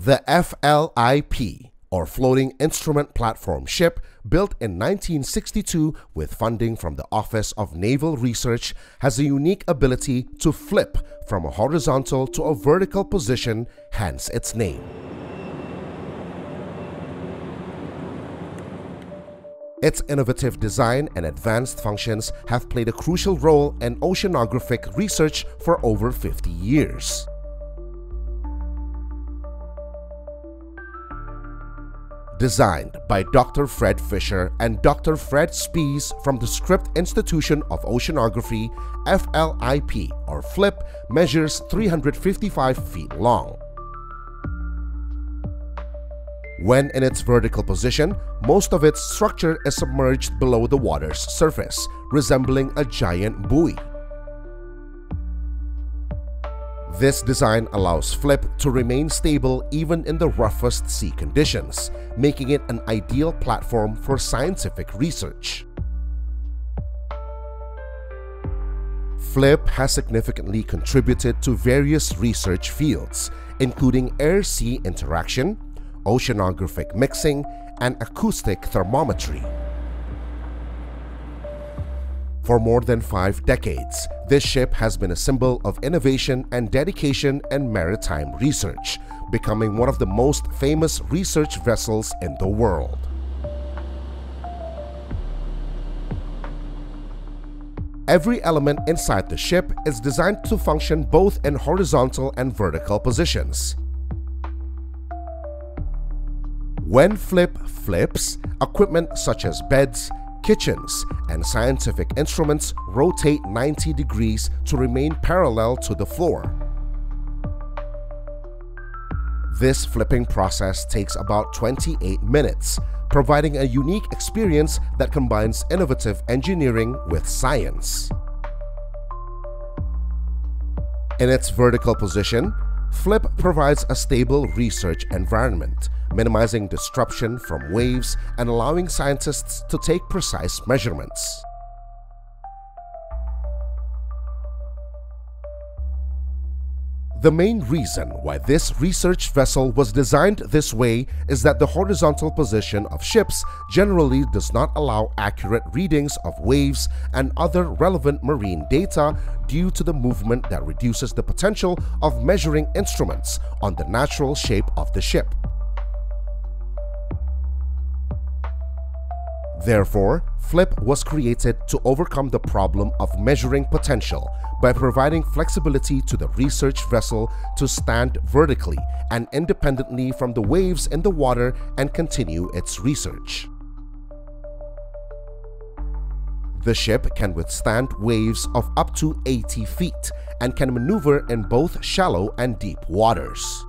The FLIP, or Floating Instrument Platform ship, built in 1962 with funding from the Office of Naval Research, has a unique ability to flip from a horizontal to a vertical position, hence its name. Its innovative design and advanced functions have played a crucial role in oceanographic research for over 50 years. Designed by Dr. Fred Fisher and Dr. Fred Spiess from the Scripps Institution of Oceanography, FLIP or FLIP measures 355 feet long. When in its vertical position, most of its structure is submerged below the water's surface, resembling a giant buoy. This design allows Flip to remain stable even in the roughest sea conditions, making it an ideal platform for scientific research. Flip has significantly contributed to various research fields, including air-sea interaction, oceanographic mixing, and acoustic thermometry. For more than five decades, this ship has been a symbol of innovation and dedication in maritime research, becoming one of the most famous research vessels in the world. Every element inside the ship is designed to function both in horizontal and vertical positions. When Flip flips, equipment such as beds, kitchens, and scientific instruments rotate 90 degrees to remain parallel to the floor. This flipping process takes about 28 minutes, providing a unique experience that combines innovative engineering with science. In its vertical position, Flip provides a stable research environment, minimizing disruption from waves and allowing scientists to take precise measurements. The main reason why this research vessel was designed this way is that the horizontal position of ships generally does not allow accurate readings of waves and other relevant marine data due to the movement that reduces the potential of measuring instruments on the natural shape of the ship. Therefore, FLIP was created to overcome the problem of measuring potential by providing flexibility to the research vessel to stand vertically and independently from the waves in the water and continue its research. The ship can withstand waves of up to 80 feet and can maneuver in both shallow and deep waters.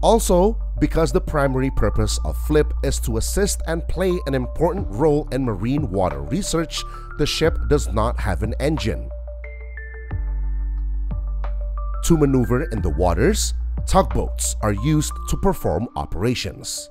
Also, because the primary purpose of FLIP is to assist and play an important role in marine water research, the ship does not have an engine. To maneuver in the waters, tugboats are used to perform operations.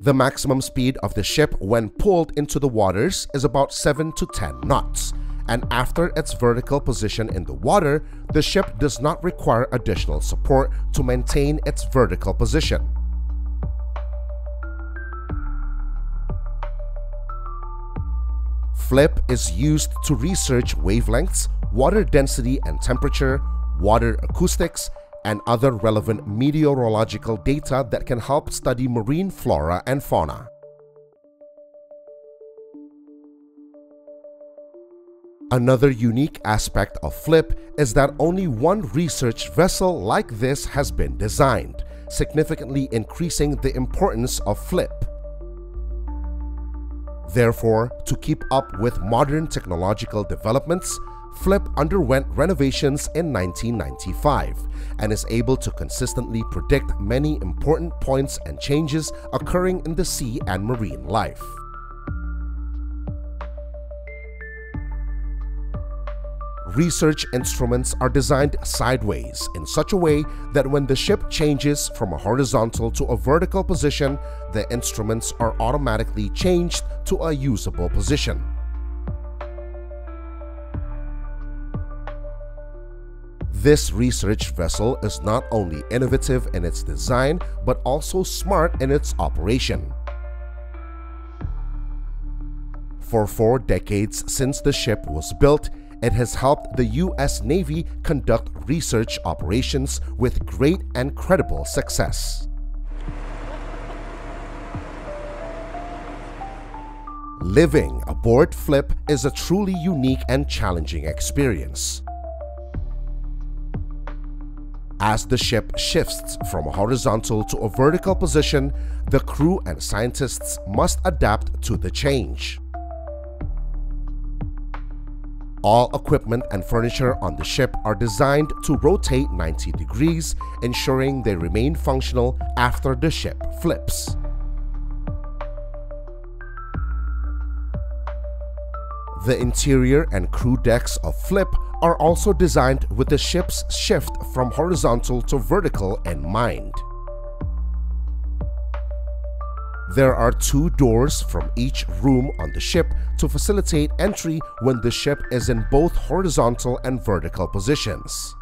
The maximum speed of the ship when pulled into the waters is about 7 to 10 knots, and after its vertical position in the water, the ship does not require additional support to maintain its vertical position. FLIP is used to research wavelengths, water density and temperature, water acoustics, and other relevant meteorological data that can help study marine flora and fauna. Another unique aspect of FLIP is that only one research vessel like this has been designed, significantly increasing the importance of FLIP. Therefore, to keep up with modern technological developments, Flip underwent renovations in 1995 and is able to consistently predict many important points and changes occurring in the sea and marine life. Research instruments are designed sideways in such a way that when the ship changes from a horizontal to a vertical position, the instruments are automatically changed to a usable position. This research vessel is not only innovative in its design but also smart in its operation. For four decades since the ship was built, it has helped the U.S. Navy conduct research operations with great and credible success. Living aboard Flip is a truly unique and challenging experience. As the ship shifts from a horizontal to a vertical position, the crew and scientists must adapt to the change. All equipment and furniture on the ship are designed to rotate 90 degrees, ensuring they remain functional after the ship flips. The interior and crew decks of Flip are also designed with the ship's shift from horizontal to vertical in mind. There are two doors from each room on the ship to facilitate entry when the ship is in both horizontal and vertical positions.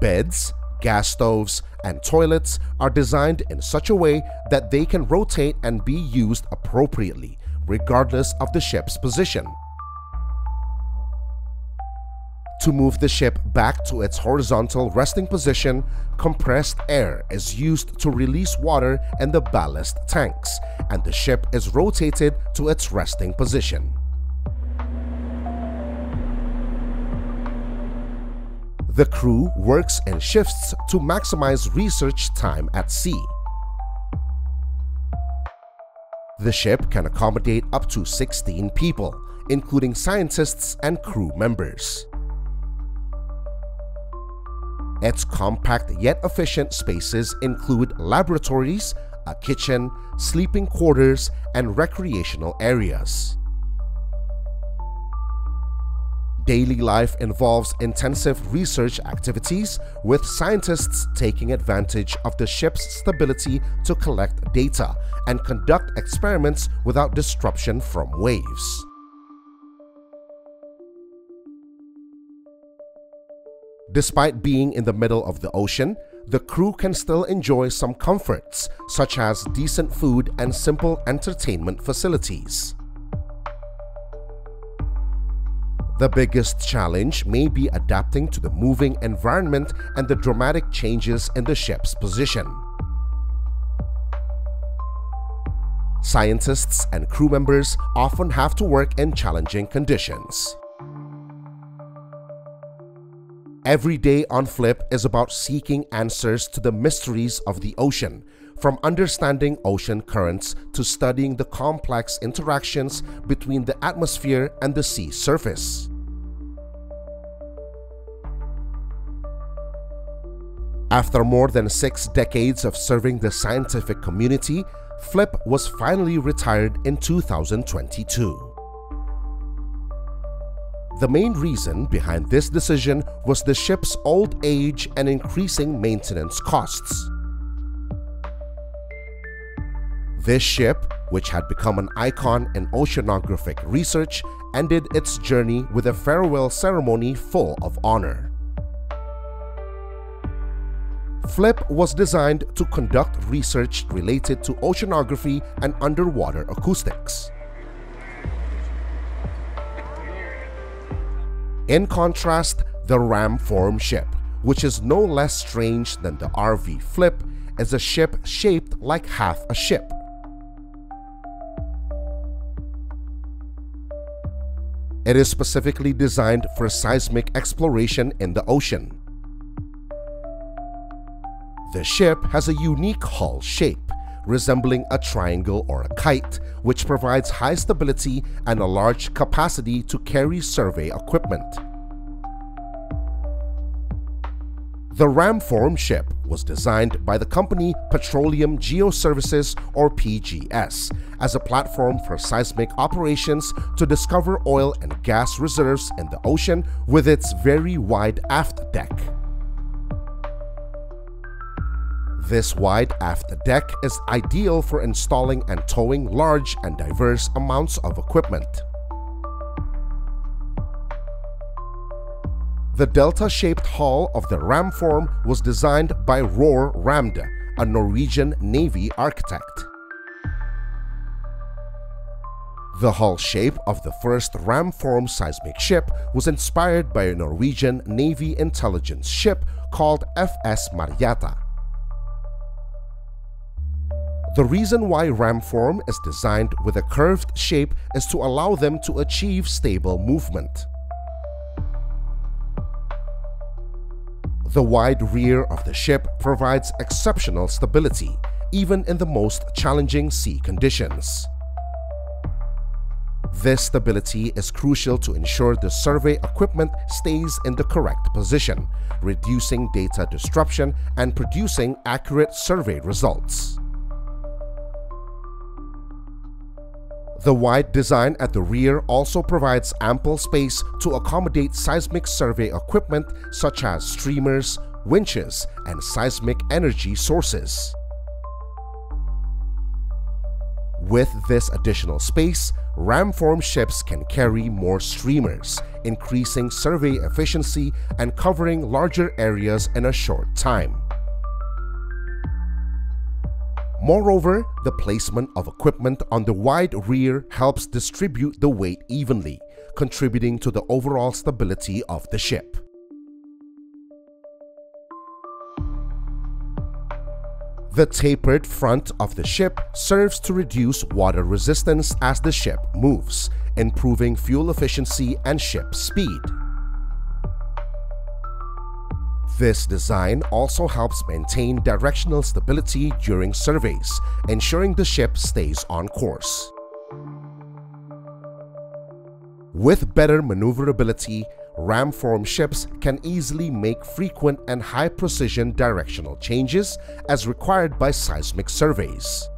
Beds, gas stoves, and toilets are designed in such a way that they can rotate and be used appropriately, regardless of the ship's position. To move the ship back to its horizontal resting position, compressed air is used to release water in the ballast tanks, and the ship is rotated to its resting position. The crew works in shifts to maximize research time at sea. The ship can accommodate up to 16 people, including scientists and crew members. Its compact yet efficient spaces include laboratories, a kitchen, sleeping quarters, and recreational areas. Daily life involves intensive research activities, with scientists taking advantage of the ship's stability to collect data and conduct experiments without disruption from waves. Despite being in the middle of the ocean, the crew can still enjoy some comforts such as decent food and simple entertainment facilities. The biggest challenge may be adapting to the moving environment and the dramatic changes in the ship's position. Scientists and crew members often have to work in challenging conditions. Every day on Flip is about seeking answers to the mysteries of the ocean, from understanding ocean currents to studying the complex interactions between the atmosphere and the sea surface. After more than six decades of serving the scientific community, Flip was finally retired in 2022. The main reason behind this decision was the ship's old age and increasing maintenance costs. This ship, which had become an icon in oceanographic research, ended its journey with a farewell ceremony full of honor. FLIP was designed to conduct research related to oceanography and underwater acoustics. In contrast, the Ramform ship, which is no less strange than the RV Flip, is a ship shaped like half a ship. It is specifically designed for seismic exploration in the ocean. The ship has a unique hull shape, resembling a triangle or a kite, which provides high stability and a large capacity to carry survey equipment. The Ramform ship was designed by the company Petroleum Geoservices or PGS as a platform for seismic operations to discover oil and gas reserves in the ocean with its very wide aft deck. This wide aft deck is ideal for installing and towing large and diverse amounts of equipment. The delta-shaped hull of the Ramform was designed by Roar Ramde, a Norwegian Navy architect. The hull shape of the first Ramform seismic ship was inspired by a Norwegian Navy intelligence ship called FS Marjata. The reason why Ramform is designed with a curved shape is to allow them to achieve stable movement. The wide rear of the ship provides exceptional stability, even in the most challenging sea conditions. This stability is crucial to ensure the survey equipment stays in the correct position, reducing data disruption and producing accurate survey results. The wide design at the rear also provides ample space to accommodate seismic survey equipment such as streamers, winches, and seismic energy sources. With this additional space, Ramform ships can carry more streamers, increasing survey efficiency and covering larger areas in a short time. Moreover, the placement of equipment on the wide rear helps distribute the weight evenly, contributing to the overall stability of the ship. The tapered front of the ship serves to reduce water resistance as the ship moves, improving fuel efficiency and ship speed. This design also helps maintain directional stability during surveys, ensuring the ship stays on course. With better maneuverability, ram-form ships can easily make frequent and high-precision directional changes as required by seismic surveys.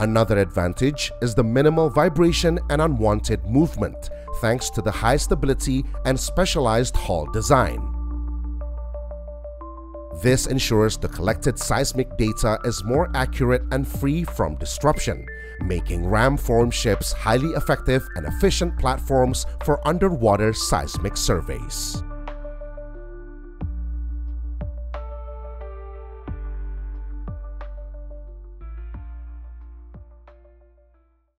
Another advantage is the minimal vibration and unwanted movement thanks to the high stability and specialized hull design. This ensures the collected seismic data is more accurate and free from disruption, making Ramform ships highly effective and efficient platforms for underwater seismic surveys.